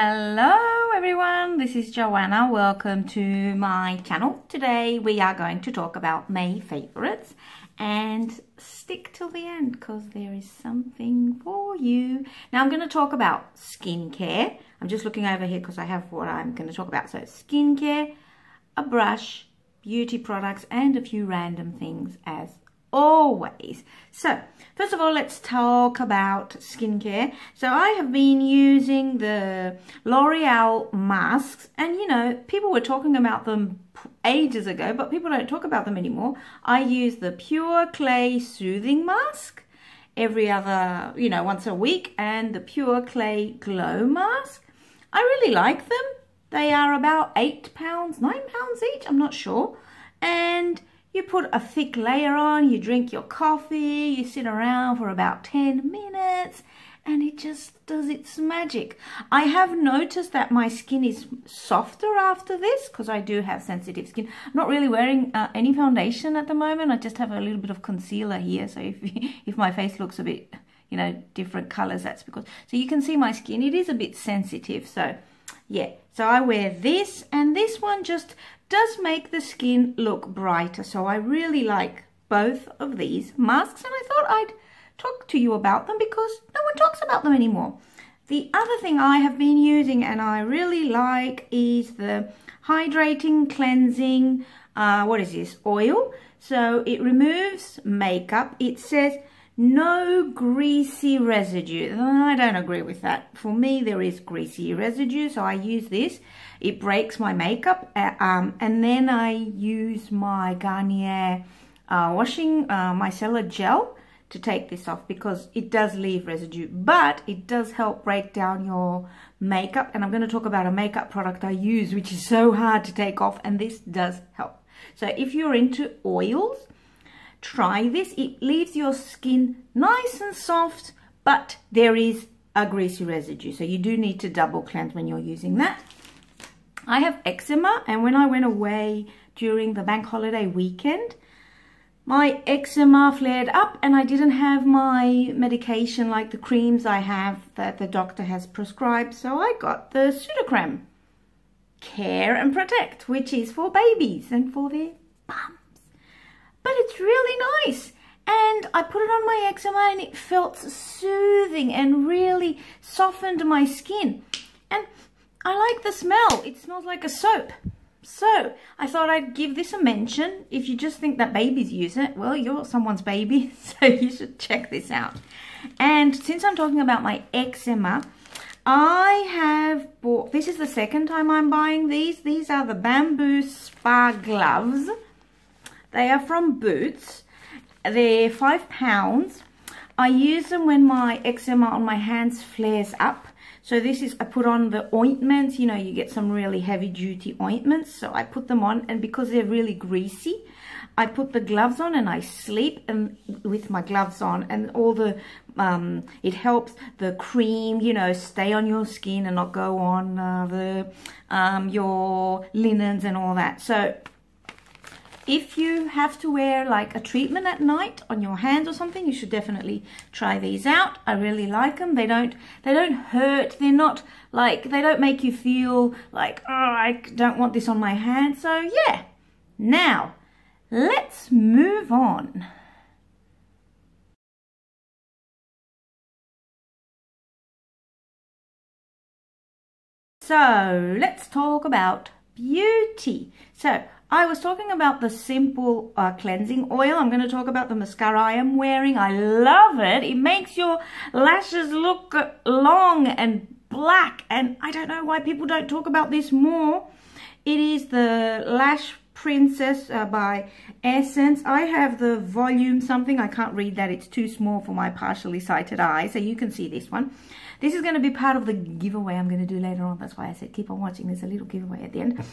Hello everyone, this is Joanna. Welcome to my channel. Today we are going to talk about May favorites and stick till the end because there is something for you. Now I'm going to talk about skincare. I'm just looking over here because I have what I'm going to talk about. So skincare, a brush, beauty products and a few random things as always. So, first of all, let's talk about skincare. So, I have been using the L'Oreal masks, and you know, people were talking about them ages ago, but people don't talk about them anymore. I use the Pure Clay Soothing Mask every other, you know, once a week, and the Pure Clay Glow Mask. I really like them. They are about £8, £9 each, I'm not sure. And you put a thick layer on, you drink your coffee, you sit around for about 10 minutes, and it just does its magic. I have noticed that my skin is softer after this because I do have sensitive skin. I'm not really wearing uh, any foundation at the moment. I just have a little bit of concealer here. So if, if my face looks a bit, you know, different colors, that's because... So you can see my skin, it is a bit sensitive. So yeah, so I wear this and this one just does make the skin look brighter. So I really like both of these masks and I thought I'd talk to you about them because no one talks about them anymore. The other thing I have been using and I really like is the hydrating cleansing, uh, what is this, oil. So it removes makeup. It says no greasy residue. I don't agree with that. For me, there is greasy residue, so I use this. It breaks my makeup, uh, um, and then I use my Garnier uh, washing uh, micellar gel to take this off because it does leave residue, but it does help break down your makeup. And I'm going to talk about a makeup product I use, which is so hard to take off, and this does help. So if you're into oils, Try this. It leaves your skin nice and soft, but there is a greasy residue. So you do need to double cleanse when you're using that. I have eczema and when I went away during the bank holiday weekend, my eczema flared up and I didn't have my medication like the creams I have that the doctor has prescribed. So I got the Sudocrem Care and Protect, which is for babies and for their bum but it's really nice. And I put it on my eczema and it felt soothing and really softened my skin. And I like the smell. It smells like a soap. So I thought I'd give this a mention. If you just think that babies use it, well, you're someone's baby, so you should check this out. And since I'm talking about my eczema, I have bought, this is the second time I'm buying these. These are the Bamboo Spa Gloves. They are from Boots. They're five pounds. I use them when my eczema on my hands flares up. So this is, I put on the ointments, you know, you get some really heavy duty ointments. So I put them on and because they're really greasy, I put the gloves on and I sleep and with my gloves on and all the, um, it helps the cream, you know, stay on your skin and not go on uh, the, um, your linens and all that. So if you have to wear like a treatment at night on your hands or something, you should definitely try these out. I really like them. They don't, they don't hurt. They're not like, they don't make you feel like, oh, I don't want this on my hand. So yeah, now let's move on. So let's talk about beauty. So I was talking about the simple uh, cleansing oil. I'm going to talk about the mascara I am wearing. I love it. It makes your lashes look long and black. And I don't know why people don't talk about this more. It is the Lash Princess uh, by Essence. I have the volume something. I can't read that. It's too small for my partially sighted eye. So you can see this one. This is going to be part of the giveaway I'm going to do later on. That's why I said keep on watching. There's a little giveaway at the end.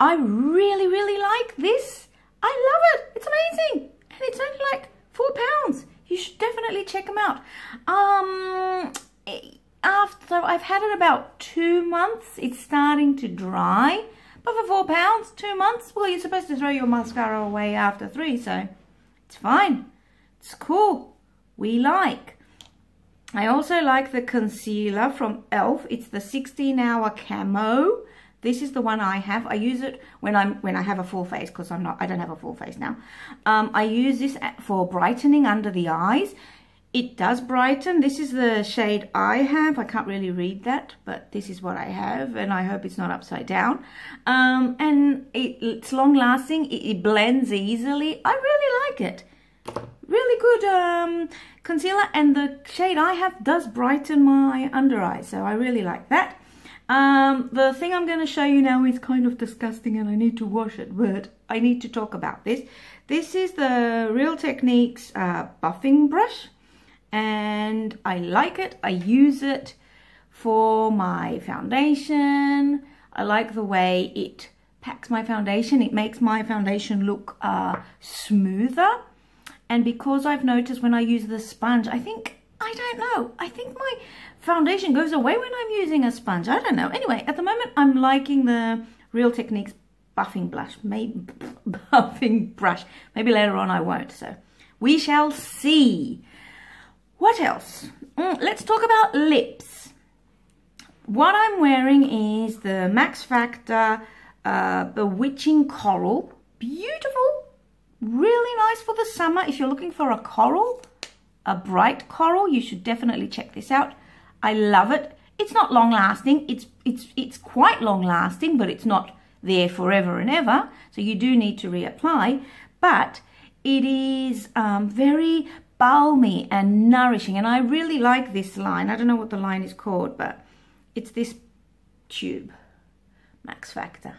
I really, really like this. I love it. It's amazing. And it's only like four pounds. You should definitely check them out. Um, after I've had it about two months, it's starting to dry. But for four pounds, two months, well, you're supposed to throw your mascara away after three, so it's fine. It's cool. We like. I also like the concealer from e.l.f. It's the 16 hour camo. This is the one I have. I use it when I'm when I have a full face because I'm not I don't have a full face now. Um, I use this for brightening under the eyes. It does brighten. This is the shade I have. I can't really read that, but this is what I have, and I hope it's not upside down. Um, and it, it's long lasting. It, it blends easily. I really like it really good um, concealer and the shade I have does brighten my under eye so I really like that um, the thing I'm going to show you now is kind of disgusting and I need to wash it, but I need to talk about this. This is the Real Techniques uh, buffing brush and I like it. I use it for my foundation. I like the way it packs my foundation. It makes my foundation look uh, smoother. And because I've noticed when I use the sponge, I think, I don't know, I think my foundation goes away when I'm using a sponge. I don't know. Anyway, at the moment, I'm liking the Real Techniques buffing blush. Maybe buffing brush. Maybe later on I won't. So we shall see. What else? Mm, let's talk about lips. What I'm wearing is the Max Factor uh, Bewitching Coral. Beautiful. Really nice for the summer. If you're looking for a coral, a bright coral, you should definitely check this out. I love it. It's not long lasting. It's it's it's quite long lasting, but it's not there forever and ever. So you do need to reapply. But it is um, very balmy and nourishing. And I really like this line. I don't know what the line is called, but it's this tube, Max Factor.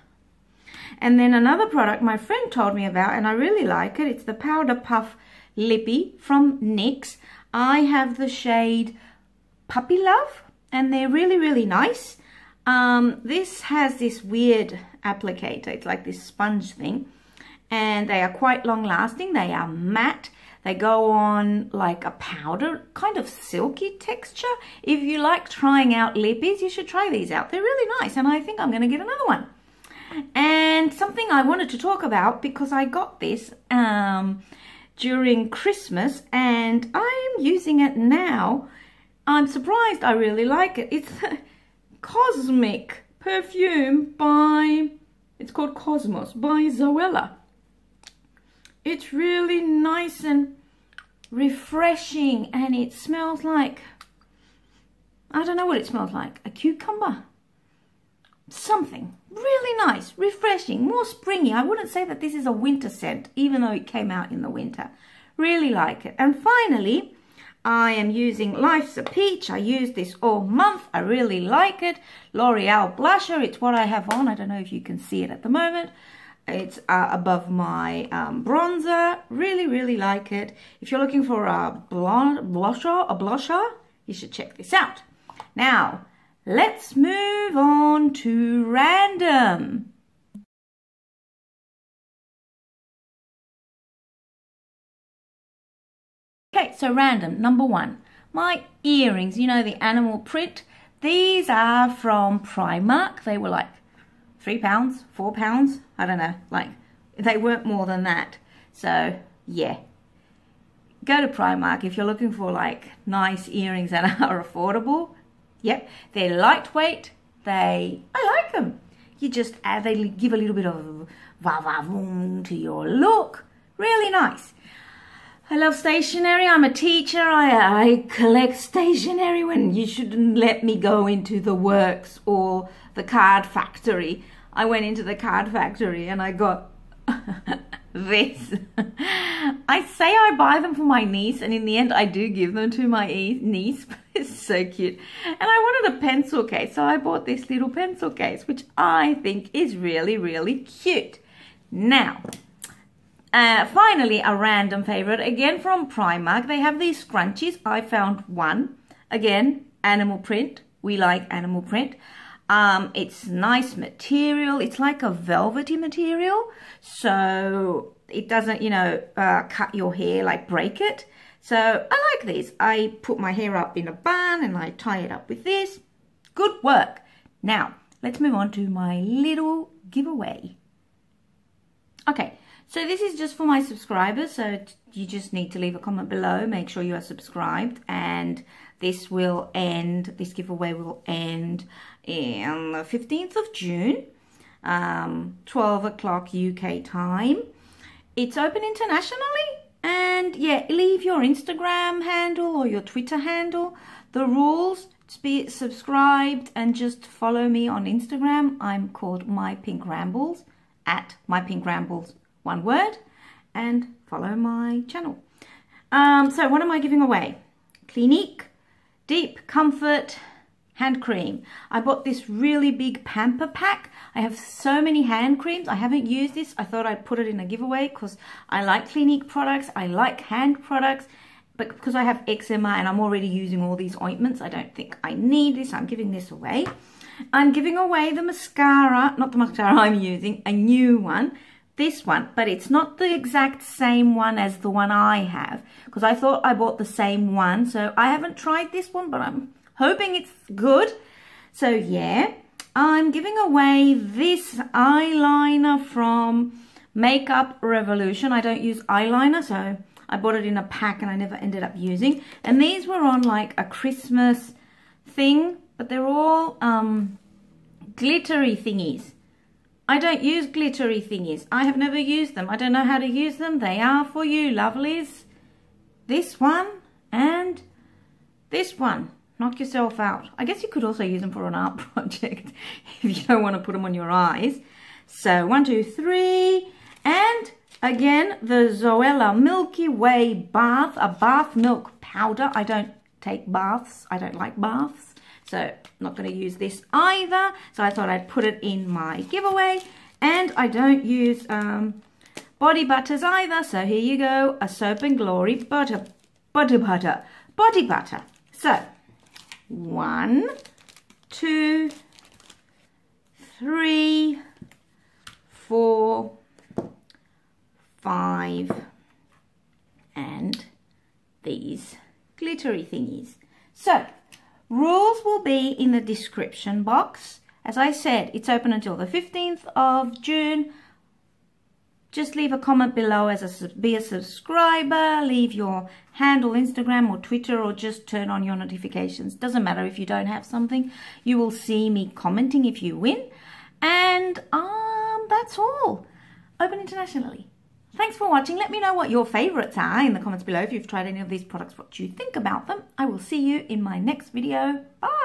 And then another product my friend told me about, and I really like it. It's the Powder Puff Lippy from NYX. I have the shade Puppy Love and they're really, really nice. Um, this has this weird applicator. It's like this sponge thing and they are quite long lasting. They are matte. They go on like a powder, kind of silky texture. If you like trying out lippies, you should try these out. They're really nice and I think I'm going to get another one. And something I wanted to talk about because I got this um, during Christmas and I am using it now I'm surprised I really like it. It's Cosmic perfume by, it's called Cosmos by Zoella. It's really nice and refreshing and it smells like, I don't know what it smells like, a cucumber? Something really nice, refreshing, more springy. I wouldn't say that this is a winter scent, even though it came out in the winter. Really like it. And finally, I am using Life's a Peach. I use this all month. I really like it. L'Oreal Blusher. It's what I have on. I don't know if you can see it at the moment. It's uh, above my um, bronzer. Really, really like it. If you're looking for a blusher, a blusher, you should check this out. Now, let's move on to random. Okay, so random, number one. My earrings, you know, the animal print. These are from Primark. They were like three pounds, four pounds. I don't know, like they weren't more than that. So yeah, go to Primark if you're looking for like nice earrings that are affordable. Yep, they're lightweight. They, I like them. You just add, they give a little bit of va va voom to your look. Really nice. I love stationery. I'm a teacher. I, I collect stationery when you shouldn't let me go into the works or the card factory. I went into the card factory and I got this. I say I buy them for my niece and in the end I do give them to my niece. it's so cute. And I wanted a pencil case so I bought this little pencil case which I think is really, really cute. Now, uh, finally, a random favorite, again from Primark. They have these scrunchies. I found one. Again, animal print. We like animal print. Um, it's nice material. It's like a velvety material. So it doesn't, you know, uh, cut your hair, like break it. So I like these. I put my hair up in a bun and I tie it up with this. Good work. Now, let's move on to my little giveaway. Okay, So this is just for my subscribers. So you just need to leave a comment below. Make sure you are subscribed. And this will end, this giveaway will end in the 15th of June, um, 12 o'clock UK time. It's open internationally. And yeah, leave your Instagram handle or your Twitter handle. The rules, to be subscribed and just follow me on Instagram. I'm called My Pink Rambles at My Pink Rambles one word, and follow my channel. Um, so what am I giving away? Clinique Deep Comfort Hand Cream. I bought this really big pamper pack. I have so many hand creams. I haven't used this. I thought I'd put it in a giveaway because I like Clinique products. I like hand products. But because I have eczema and I'm already using all these ointments, I don't think I need this. I'm giving this away. I'm giving away the mascara, not the mascara I'm using, a new one this one, but it's not the exact same one as the one I have because I thought I bought the same one. So I haven't tried this one, but I'm hoping it's good. So yeah, I'm giving away this eyeliner from Makeup Revolution. I don't use eyeliner, so I bought it in a pack and I never ended up using. And these were on like a Christmas thing, but they're all um, glittery thingies. I don't use glittery thingies. I have never used them. I don't know how to use them. They are for you, lovelies. This one and this one. Knock yourself out. I guess you could also use them for an art project if you don't want to put them on your eyes. So one, two, three. And again, the Zoella Milky Way Bath, a bath milk powder. I don't take baths. I don't like baths. So I'm not going to use this either. So I thought I'd put it in my giveaway. And I don't use um, body butters either. So here you go, a Soap and Glory butter, butter, butter, body butter. So one, two, three, four, five, and these glittery thingies. So Rules will be in the description box. As I said, it's open until the 15th of June. Just leave a comment below as a, be a subscriber, leave your handle Instagram or Twitter or just turn on your notifications. Doesn't matter if you don't have something. You will see me commenting if you win. And um, that's all. Open internationally. Thanks for watching. Let me know what your favourites are in the comments below if you've tried any of these products, what you think about them. I will see you in my next video. Bye!